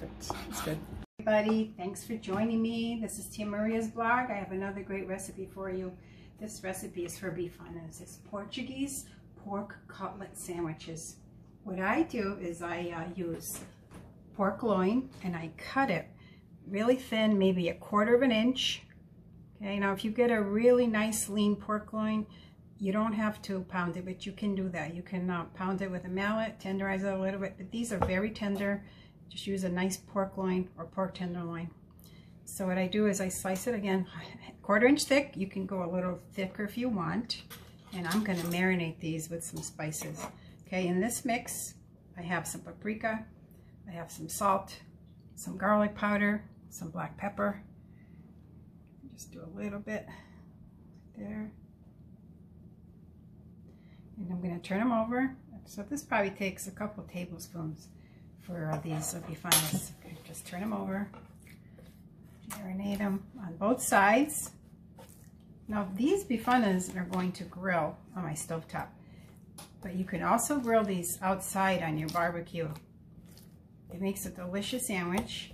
That's good. Everybody, thanks for joining me. This is Tia Maria's blog. I have another great recipe for you. This recipe is for beef, bifanas. It's Portuguese pork cutlet sandwiches. What I do is I uh, use pork loin and I cut it really thin, maybe a quarter of an inch. Okay, now if you get a really nice lean pork loin, you don't have to pound it, but you can do that. You can uh, pound it with a mallet, tenderize it a little bit, but these are very tender. Just use a nice pork loin or pork tenderloin. So what I do is I slice it again, quarter inch thick. You can go a little thicker if you want. And I'm gonna marinate these with some spices. Okay, in this mix, I have some paprika, I have some salt, some garlic powder, some black pepper. Just do a little bit there. And I'm gonna turn them over. So this probably takes a couple tablespoons for these bifanas. Okay, just turn them over. Marinate them on both sides. Now these bifanas are going to grill on my stove top, but you can also grill these outside on your barbecue. It makes a delicious sandwich.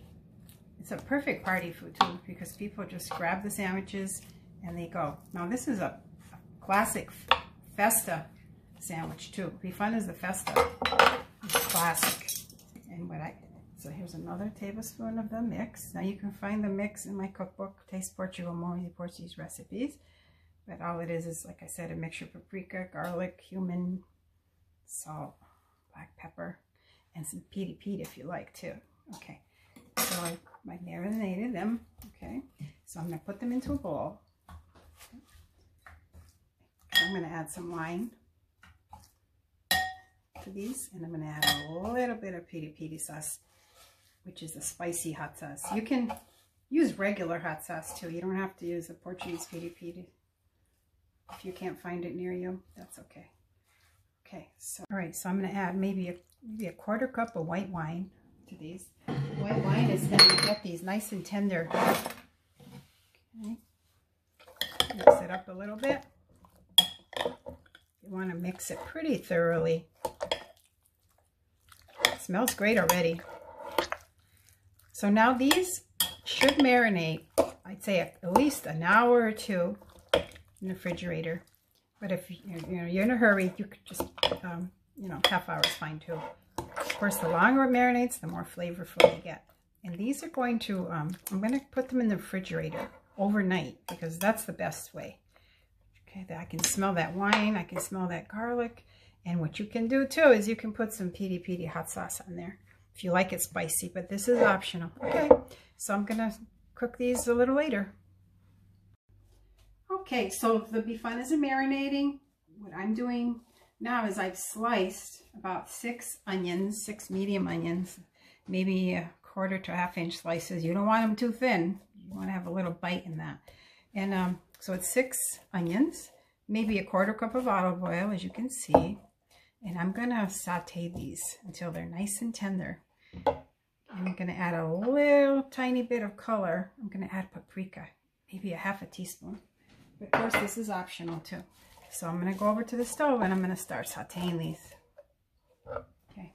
It's a perfect party food too because people just grab the sandwiches and they go. Now this is a classic festa sandwich too. Bifana is the festa. It's classic. And what I so here's another tablespoon of the mix. Now you can find the mix in my cookbook, Taste Portugal More Portuguese Recipes. But all it is is, like I said, a mixture of paprika, garlic, cumin, salt, black pepper, and some piri piri if you like too. Okay, so I, I marinated them. Okay, so I'm going to put them into a bowl. I'm going to add some wine these, and I'm going to add a little bit of piri piri sauce which is a spicy hot sauce. You can use regular hot sauce too. You don't have to use a Portuguese piri piri. If you can't find it near you, that's okay. Okay, so all right, so I'm going to add maybe a maybe a quarter cup of white wine to these. White wine is going to get these nice and tender. Okay, mix it up a little bit. You want to mix it pretty thoroughly. Smells great already. So now these should marinate, I'd say at least an hour or two in the refrigerator. But if you know, you're in a hurry, you could just, um, you know, half hour is fine too. Of course, the longer it marinates, the more flavorful you get. And these are going to, um, I'm going to put them in the refrigerator overnight because that's the best way. Okay, I can smell that wine, I can smell that garlic. And what you can do too is you can put some piri piri hot sauce on there if you like it spicy, but this is optional. Okay, so I'm to cook these a little later. Okay, so the bifanas are marinating. What I'm doing now is I've sliced about six onions, six medium onions, maybe a quarter to half inch slices. You don't want them too thin. You want to have a little bite in that. And um, so it's six onions, maybe a quarter cup of olive oil, as you can see. And I'm going to saute these until they're nice and tender. I'm going to add a little tiny bit of color. I'm going to add paprika, maybe a half a teaspoon. But of course, this is optional too. So I'm going to go over to the stove and I'm going to start sauteing these. Okay.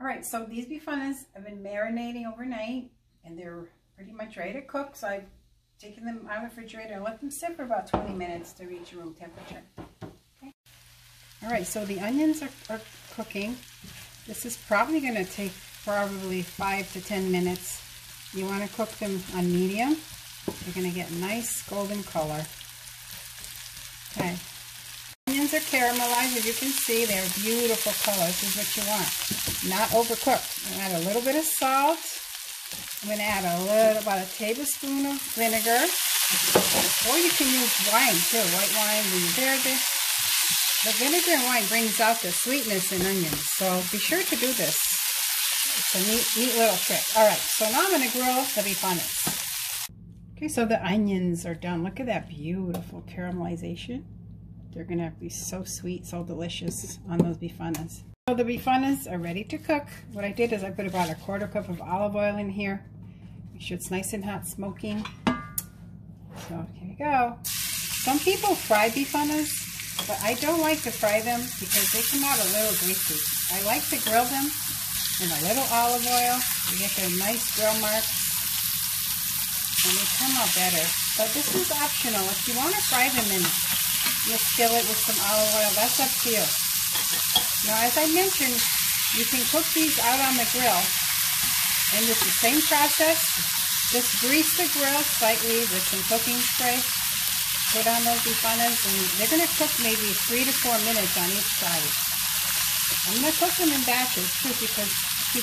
All right, so these bifanas have been marinating overnight and they're pretty much ready to cook. So I've taken them out of the refrigerator and let them sit for about 20 minutes to reach room temperature. All right, so the onions are, are cooking. This is probably going to take probably five to 10 minutes. You want to cook them on medium. You're going to get nice golden color. Okay. Onions are caramelized. As you can see, they're beautiful color. This is what you want. Not overcooked. I'm add a little bit of salt. I'm going to add a little, about a tablespoon of vinegar. Or you can use wine too. White wine, verde. The vinegar and wine brings out the sweetness in onions. So be sure to do this. It's a neat, neat little trick. All right, so now I'm going to grill the beef bifanas. Okay, so the onions are done. Look at that beautiful caramelization. They're going to be so sweet, so delicious on those beef bifanas. So the beef bifanas are ready to cook. What I did is I put about a quarter cup of olive oil in here. Make sure it's nice and hot smoking. So here we go. Some people fry beef bifanas, but I don't like to fry them because they come out a little greasy. I like to grill them in a little olive oil. You get the nice grill marks. And they come out better. But this is optional. If you want to fry them in your skillet with some olive oil, that's up to you. Now, as I mentioned, you can cook these out on the grill. And it's the same process. Just grease the grill slightly with some cooking spray. Put on those bifanas, and they're going to cook maybe three to four minutes on each side. I'm going to cook them in batches too because if you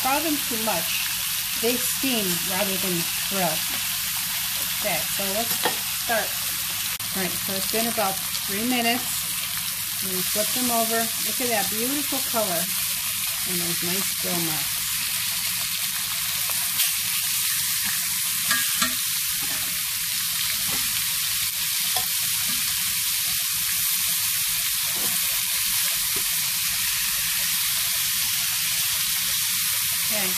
fry them too much, they steam rather than grill. Okay, so let's start. All right, so it's been about three minutes. I'm going to flip them over. Look at that beautiful color and those nice grill marks. Okay.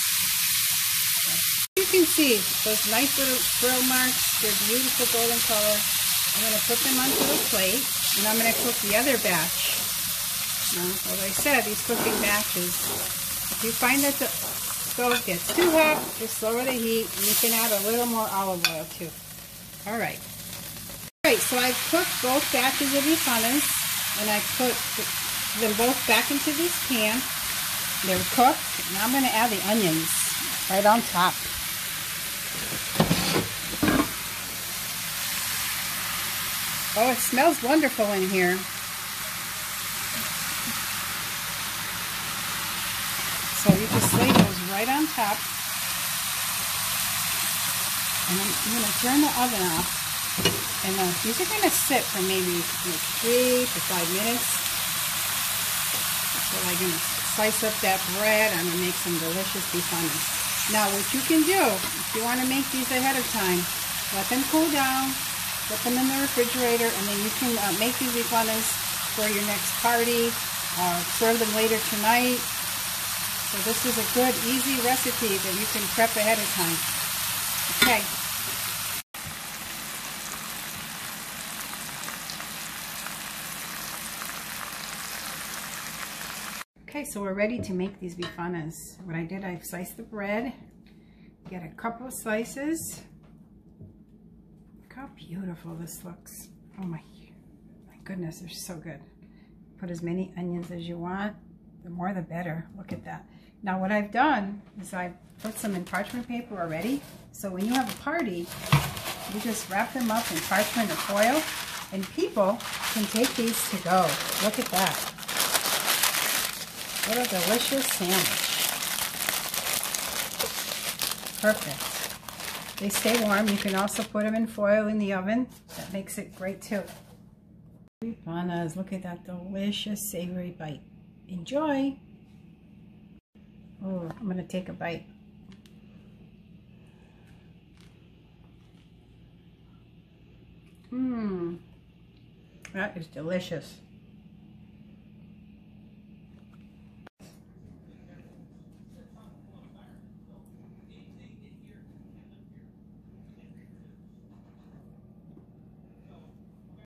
You can see those nice little grill marks, they're beautiful golden color. I'm going to put them onto the plate and I'm going to cook the other batch. Now, as I said, these cooking batches, if you find that the stove gets too hot, just lower the heat and you can add a little more olive oil too. Alright. Alright, so I've cooked both batches of bifanas and I put them both back into this pan. They're cooked. Now I'm going to add the onions right on top. Oh, it smells wonderful in here. So you just lay those right on top. And I'm, I'm going to turn the oven off. And uh, these are going to sit for maybe like three to five minutes. So I'm going to slice up that bread. I'm going to make some delicious bifanas. Now what you can do, if you want to make these ahead of time, let them cool down, put them in the refrigerator, and then you can uh, make these bifanas for your next party, or serve them later tonight. So this is a good, easy recipe that you can prep ahead of time. Okay. So we're ready to make these bifanas. What I did, I sliced the bread, get a couple of slices. Look how beautiful this looks. Oh my, my goodness, they're so good. Put as many onions as you want. The more the better. Look at that. Now what I've done is I've put some in parchment paper already. So when you have a party, you just wrap them up in parchment or foil and people can take these to go. Look at that. What a delicious sandwich. Perfect. They stay warm. You can also put them in foil in the oven. That makes it great too. Bifanas, look at that delicious savory bite. Enjoy. Oh, I'm going to take a bite. Mmm. That is delicious.